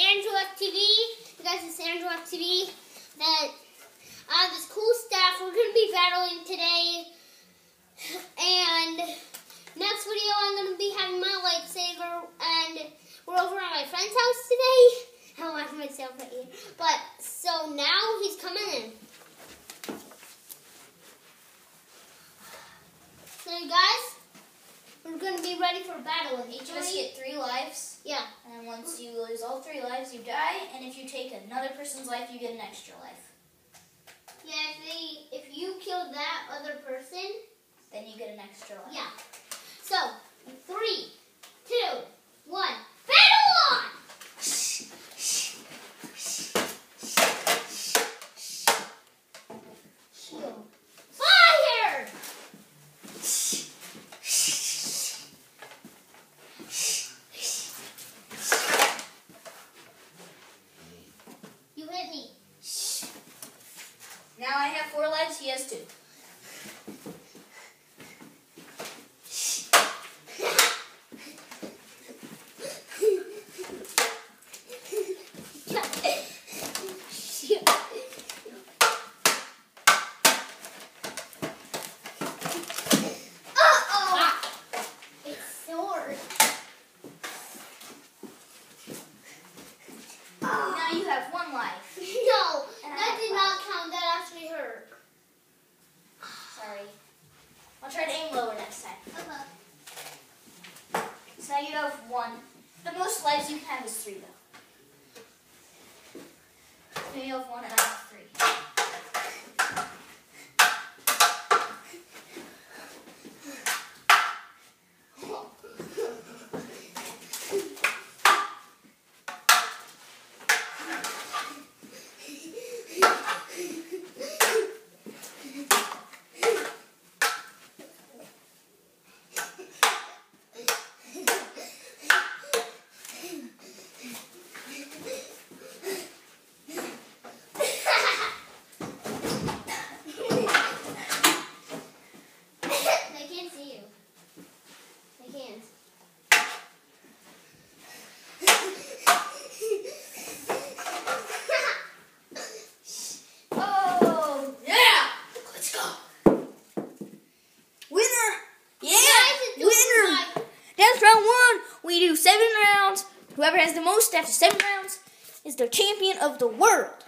Andrew TV. You guys, it's Andrew TV. That I have this cool stuff We're gonna be battling today, and next video I'm gonna be having my lightsaber, and we're over at my friend's house today. I like myself right here, but so now he's coming in. So you guys, we're gonna be ready for battle. Each of us get three lives, Yeah. and once you lose all three lives, you die. And if you take another person's life, you get an extra life. Yeah, if, they, if you kill that other person, Then you get an extra life. yeah. So, three, two, one, battle on! Shield. Fire! You hit me. Now I have four lives. He has two. Ah. Sword. Now you have one life. No, And that did not count. That So have one. The most lives you can have is three, though. Now you have one, and I have three. they can't see you. They can't. Oh, yeah! Let's go. Winner! Yeah! Guys, it's Winner! like- That's round one. We do seven rounds. Whoever has the most after seven rounds is the champion of the world.